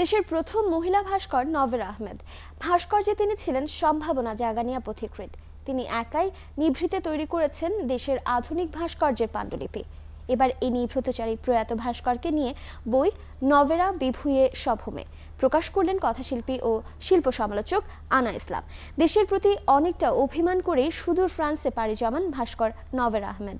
দেশের প্রথম মহিলা ভাস্কর নভের আহমেদ। ভাস্কর্যে তিনি ছিলেন সম্ভাবনা জাগানিয়া পথিকৃত তিনি একাই নিভৃতে তৈরি করেছেন দেশের আধুনিক ভাস্কর্যের পাণ্ডুলিপি। এবার এই ভ্রতচারী প্রয়াত ভাস্করকে নিয়ে বই নভেরা বিভুয়ে সভূমে। প্রকাশ করলেন কথাশিল্পী ও শিল্প সমালোচক আনা ইসলাম। দেশের প্রতি অনেকটা অভিমান করে সুদূর ফ্রান্সে পাড়ি জমান ভাস্কর নভের আহমেদ।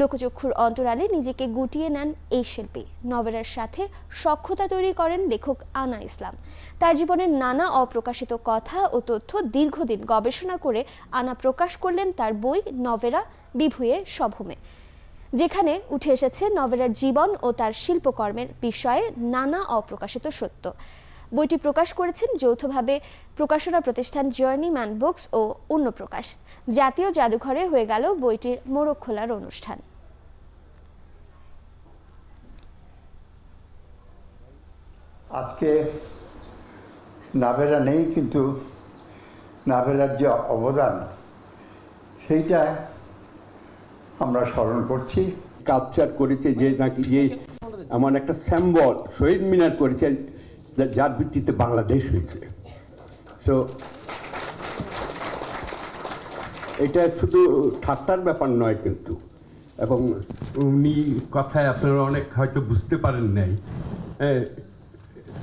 লোকচক্ষুর অন্তরালে নিজেকে গুটিয়ে নেন এই শিল্পী। নভেরার সাথে সক্ষতা তৈরি করেন লেখক আনা ইসলাম। তার জীবনের নানা অপ্রকাশিত কথা ও তথ্য দীর্ঘদিন গবেষণা করে আনা প্রকাশ করলেন তার বই নভেরা বিভুয়ে সভূমে। যেখানে উঠে এসেছে নভেরার জীবন ও তার শিল্পকর্মের বিষয়ে নানা অপ্রকাশিত সত্য। বইটি প্রকাশ করেছেন যৌথভাবে প্রকাশনা প্রতিষ্ঠান জার্নি ম্যান বুকস ও অন্য প্রকাশ। জাতীয় জাদুঘরে হয়ে গেল বইটির মোড়ক খোলার অনুষ্ঠান। আজকে নাভেরা নেই, কিন্তু নাভেরার যে অবদান, সেইটা আমরা স্মরণ করছি। কাপচার করেছে যে নাকি যে এমন একটা স্যাম্বল শহীদ মিনার করেছে যার ভিত্তিতে বাংলাদেশ হয়েছে। সো এটা শুধু ঠাট্টার ব্যাপার নয় কিন্তু। এবং উনি কথায় আপনারা অনেক হয়তো বুঝতে পারেন নাই।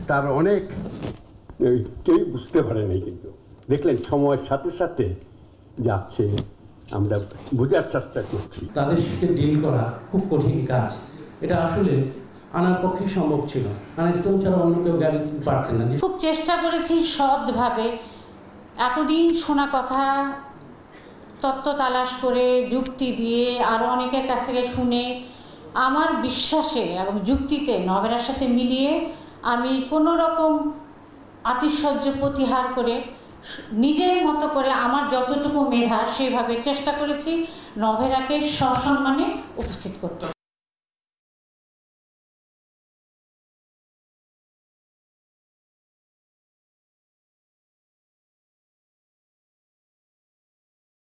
তার অনেক কেউ বুঝতে পারে নাই কিন্তু। দেখলেন সময়ের সাথে সাথে যাচ্ছে। আমরা বোঝার চেষ্টা করছি। তাদের সাথে ডিল করা খুব কঠিন কাজ। এটা আসলে আনার পক্ষে সম্ভব ছিল আনা ইসলাম ছাড়া অন্য কেউ গাড়ি পারতেন না। খুব চেষ্টা করেছি সৎভাবে এতদিন শোনা কথা তত্ত্ব তালাশ করে যুক্তি দিয়ে আরও অনেকের কাছ থেকে শুনে আমার বিশ্বাসে এবং যুক্তিতে নভেরার সাথে মিলিয়ে আমি কোনো রকম আতিশয্য প্রতিহার করে নিজের মতো করে আমার যতটুকু মেধা সেভাবে চেষ্টা করেছি নভেরাকে সসম্মানে উপস্থিত করতে।